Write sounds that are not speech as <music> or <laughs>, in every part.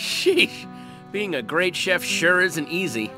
Sheesh. Being a great chef sure isn't easy.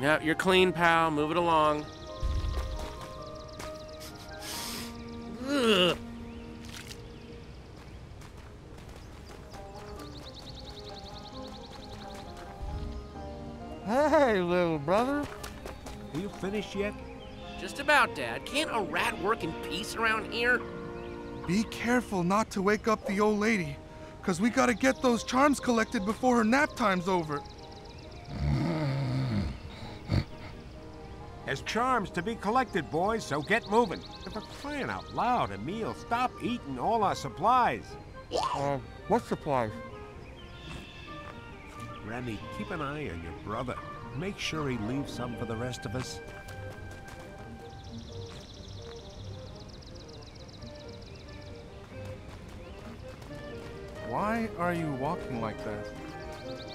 Yep, you're clean, pal. Move it along. Ugh. Hey, little brother. Are you finished yet? Just about, Dad. Can't a rat work in peace around here? Be careful not to wake up the old lady, because we gotta get those charms collected before her nap time's over. There's charms to be collected, boys, so get moving. If we're crying out loud, Emile, stop eating all our supplies. Uh, what supplies? Remy, keep an eye on your brother. Make sure he leaves some for the rest of us. Why are you walking like that?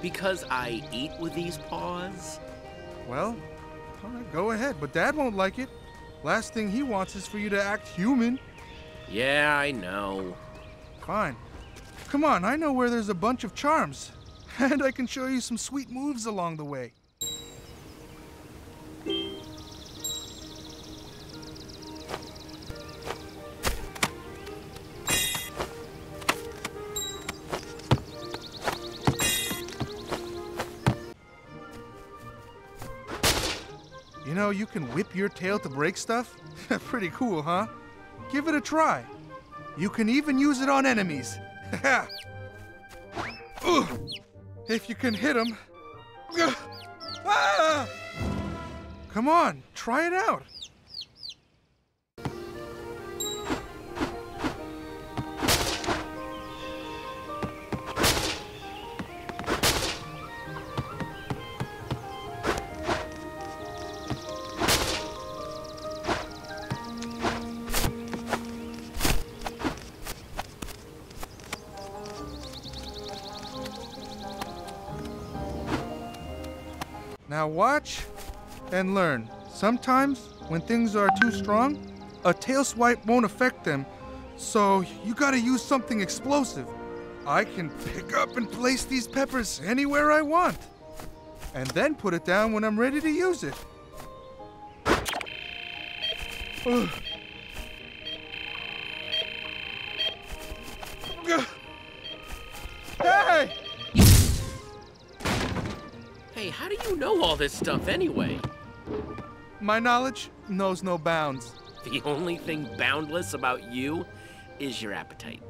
Because I eat with these paws? Well, all right, go ahead, but Dad won't like it. Last thing he wants is for you to act human. Yeah, I know. Fine. Come on, I know where there's a bunch of charms. <laughs> And I can show you some sweet moves along the way. Know, you can whip your tail to break stuff? <laughs> Pretty cool, huh? Give it a try. You can even use it on enemies. <laughs> If you can hit them. <laughs> Ah! Come on, try it out. Now watch and learn. Sometimes, when things are too strong, a tail swipe won't affect them, so you gotta use something explosive. I can pick up and place these peppers anywhere I want, and then put it down when I'm ready to use it. Ugh. Hey, how do you know all this stuff anyway? My knowledge knows no bounds. The only thing boundless about you is your appetite.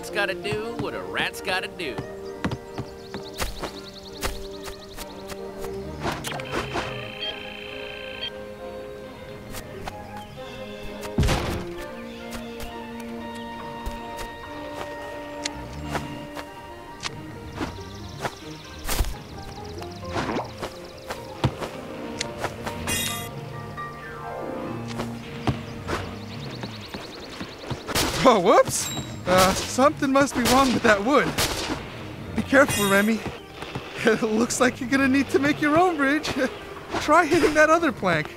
Rat's gotta do what a rat's gotta do. Oh, whoops! Uh, something must be wrong with that wood. Be careful, Remy. <laughs> It looks like you're gonna need to make your own bridge. <laughs> Try hitting that other plank.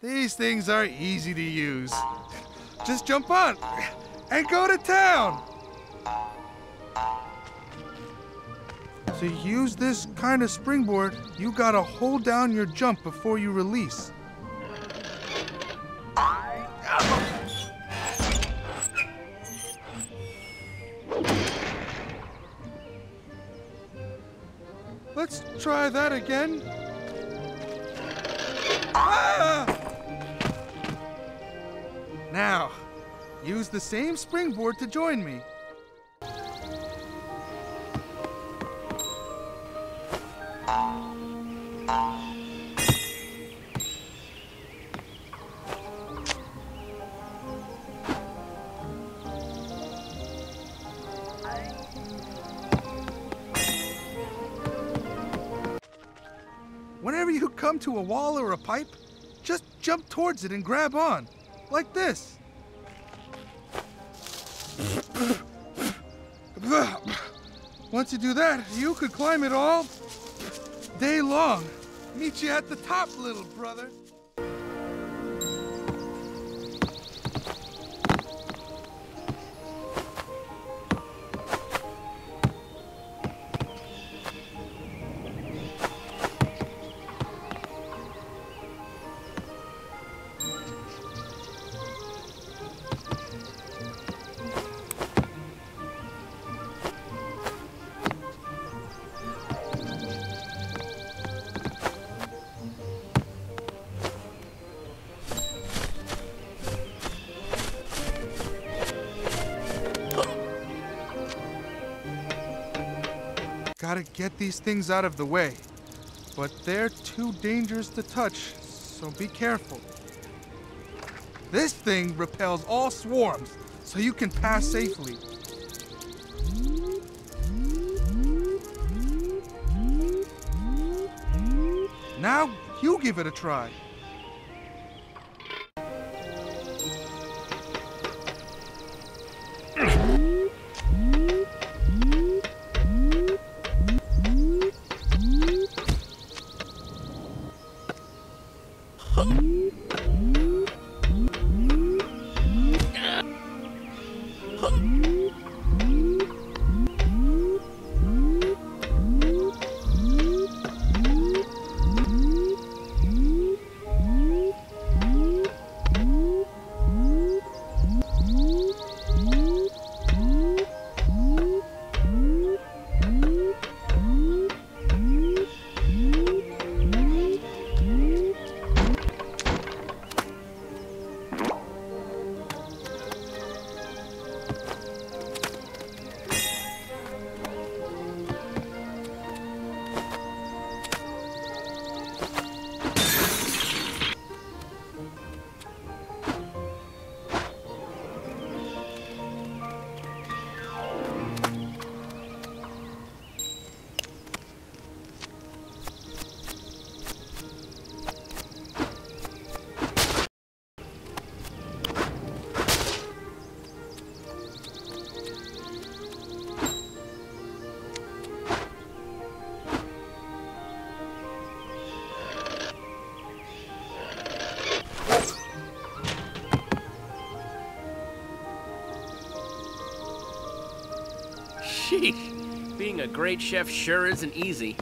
These things are easy to use. <laughs> Just jump on and go to town. To use this kind of springboard, you gotta hold down your jump before you release. Let's try that again. Ah! Now, use the same springboard to join me. Come to a wall or a pipe, just jump towards it and grab on. Like this. Once you do that, you could climb it all day long. Meet you at the top, little brother. Get these things out of the way. But they're too dangerous to touch, so be careful. This thing repels all swarms, so you can pass safely. Now, you give it a try. A great chef sure isn't easy.